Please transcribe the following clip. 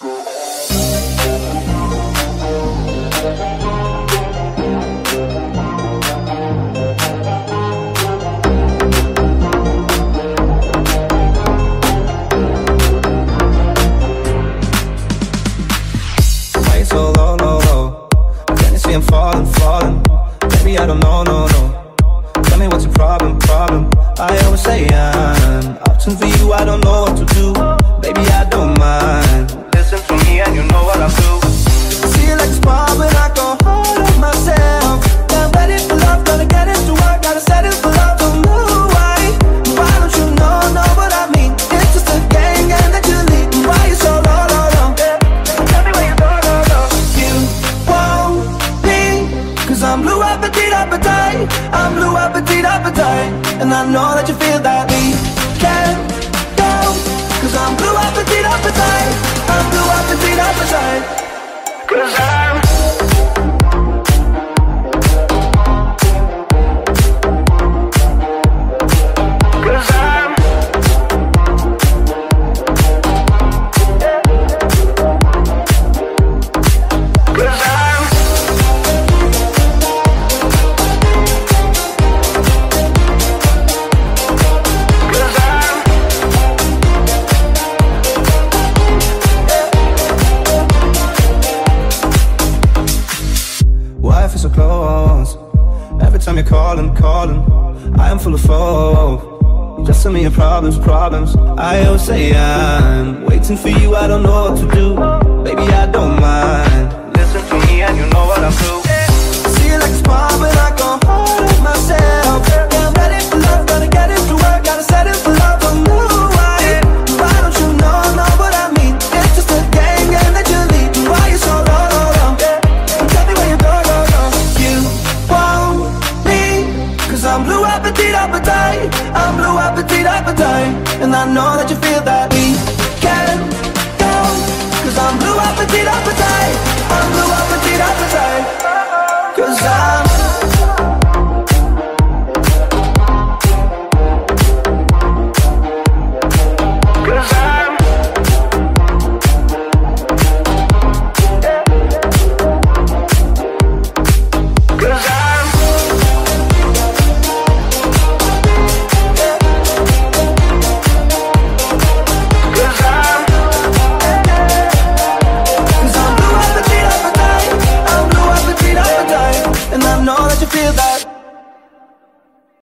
So low, low, low? Can you see I'm falling, falling? I don't know, no, no. Tell me what's problem, problem? I always say I'm option for you, I don't know what to do. Baby, I don't I'm blue appetite, appetite. And I know that you feel that we can go. Cause I'm blue appetite, appetite. I'm blue appetite, appetite. Cause I'm so close? Every time you're calling, calling, I am full of foe. Just tell me your problems, problems. I always say I'm waiting for you. I don't know what to do. Appetite. And I know that you feel that we can go. Cause I'm blue appetite, appetite. I'm blue appetite, appetite. Cause I'm feel that